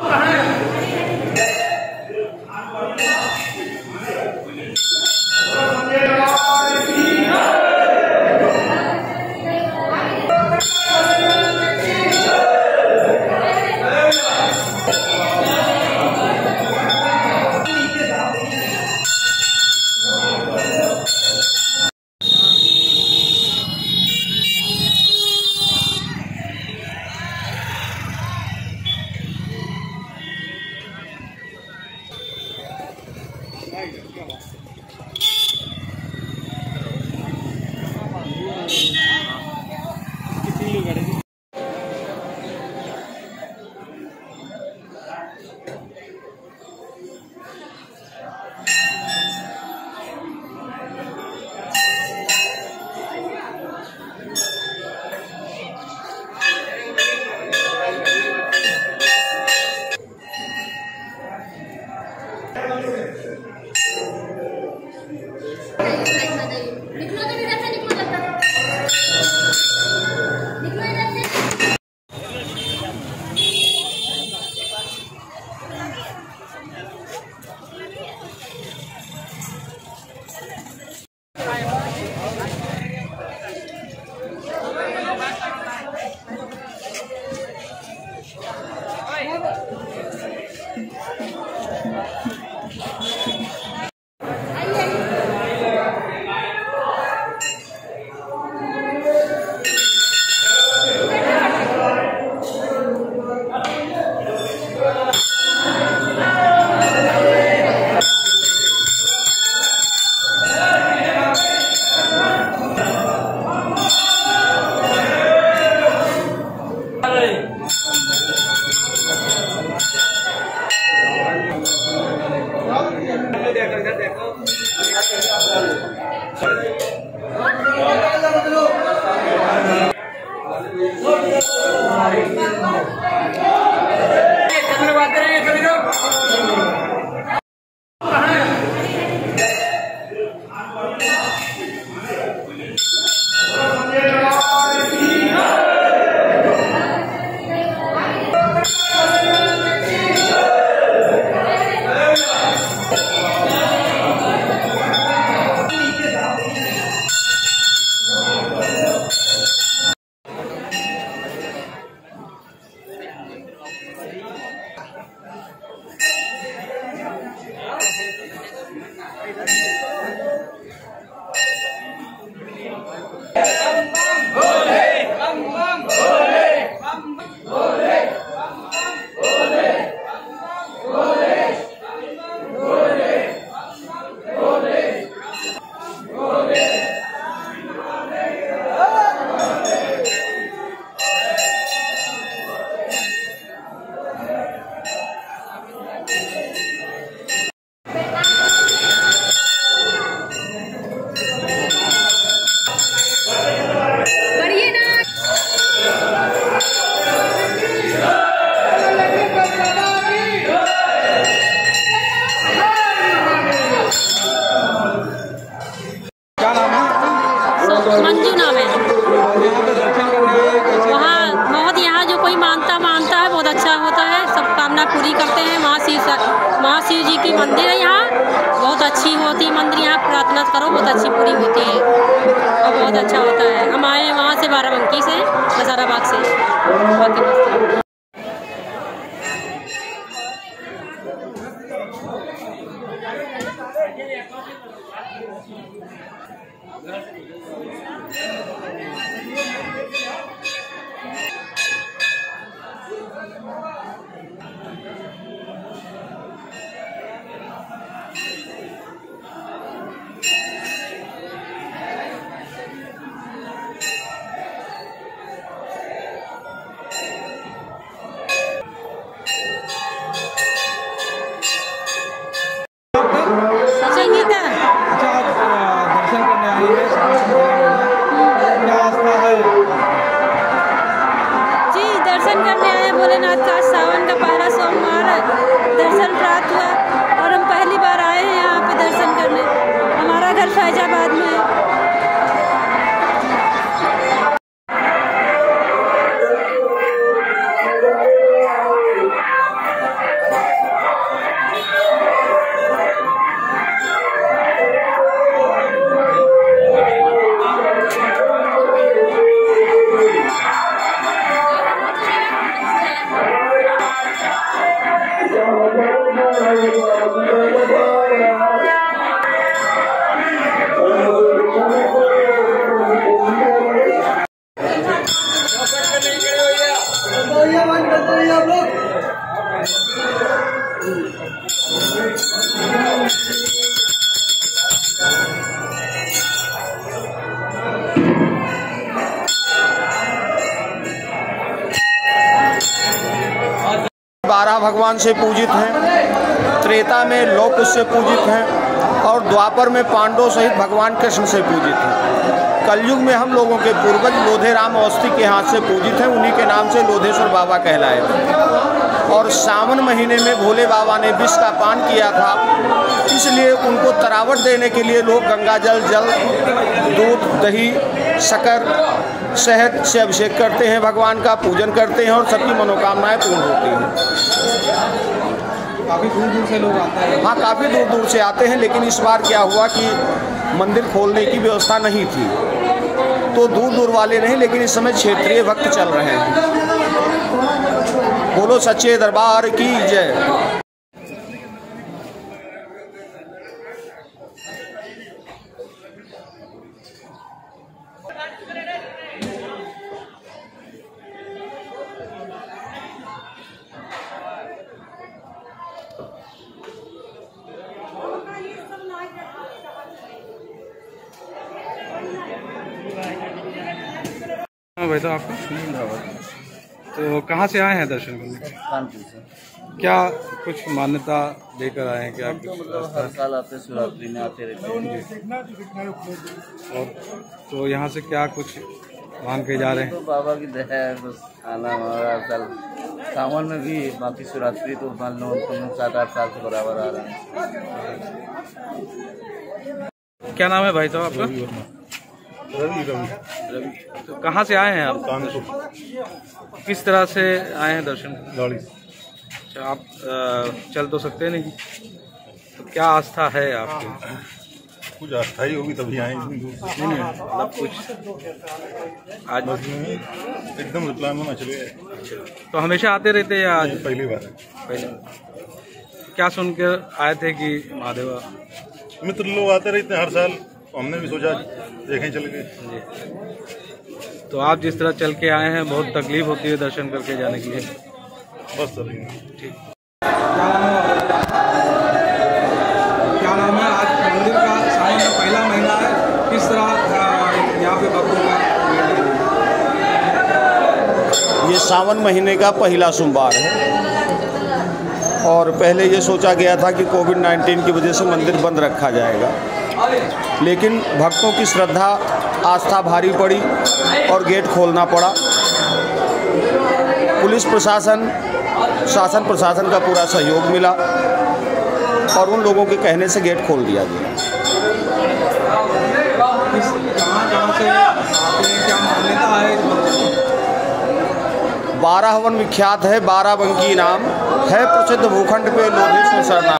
Arranha! बढ़िए नाम है। वहाँ, बहुत यहाँ जो कोई मानता मानता है, बहुत अच्छा होता है। सब कामना पूरी करते हैं। महाशिव महाशिव जी की मंदिर है यहाँ। बहुत अच्छी होती है मंदिर। यहाँ प्रार्थना करो, बहुत अच्छी पूरी होती है। और बहुत अच्छा होता है। हम आए हैं वहाँ से बाराबंकी से नजाराबाग से। बाकी जी दर्शन करने आए भोलेनाथ का सावन का पहला सोमवार दर्शन प्राप्त हुआ। बारह भगवान से पूजित हैं, त्रेता में लोक से पूजित हैं और द्वापर में पांडव सहित भगवान कृष्ण से पूजित हैं। कलयुग में हम लोगों के पूर्वज लोधे राम अवस्थी के हाथ से पूजित हैं उन्हीं के नाम से लोधेश्वर बाबा कहलाए और सावन महीने में भोले बाबा ने विष का पान किया था। इसलिए उनको तरावट देने के लिए लोग गंगा जल जल दूध दही शक्कर शहद से अभिषेक करते हैं भगवान का पूजन करते हैं और सबकी मनोकामनाएँ पूर्ण होती हैं। काफ़ी दूर दूर से लोग आते हैं। हाँ काफ़ी दूर दूर से आते हैं लेकिन इस बार क्या हुआ कि मंदिर खोलने की व्यवस्था नहीं थी। तो दूर दूर वाले नहीं, लेकिन इस समय क्षेत्रीय भक्त चल रहे हैं। बोलो सच्चे दरबार की जय। भाई तो आपका? तो कहाँ से आए हैं दर्शन करने? कानपुर से। क्या कुछ मान्यता लेकर आए हैं क्या तो मतलब हर साल आते शिवरात्रि में आते रहते हैं। और तो यहाँ से क्या कुछ मांग के जा रहे हैं? तो बाबा की दया है बस आना हमारा हर साल। सावन में भी बाकी शिवरात्रि तो मान लो हम लोग सात आठ साल से बराबर आ रहे हैं। क्या नाम है भाई साहब आपका? रवि रवि। तो कहाँ से आए हैं आप? कानपुर। किस तरह से आए हैं दर्शन? गाड़ी। अच्छा आप चल तो सकते नहीं? तो क्या आस्था है आपकी? कुछ आस्था ही होगी तभी आए नहीं नहीं मतलब कुछ आज बस एकदम प्लान में चले गए तो हमेशा आते रहते हैं आज? पहली बार। पहले क्या सुन के आए थे कि महादेवा? मित्र लोग आते रहते हैं हर साल। तो हमने भी सोचा देखें चल के। तो आप जिस तरह चल के आए हैं बहुत तकलीफ़ होती है दर्शन करके जाने के। लिए बस चलेंगे क्या नाम है? आज मंदिर का सावन का पहला महीना है। किस तरह यहाँ पे भक्तों का ये सावन महीने का पहला सोमवार है। और पहले ये सोचा गया था कि कोविड 19 की वजह से मंदिर बंद रखा जाएगा। लेकिन भक्तों की श्रद्धा, आस्था भारी पड़ी और गेट खोलना पड़ा। पुलिस प्रशासन, शासन प्रशासन का पूरा सहयोग मिला और उन लोगों के कहने से गेट खोल दिया गया। बारह हवन विख्यात है, बारह बंकी नाम है, प्रसिद्ध भूखंड पे लोधेश्वर सरनाम